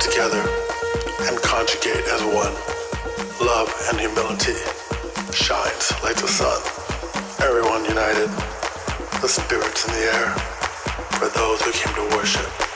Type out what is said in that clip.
together and conjugate as one. Love and humility shines like the sun. Everyone united, the spirits in the air, for those who came to worship.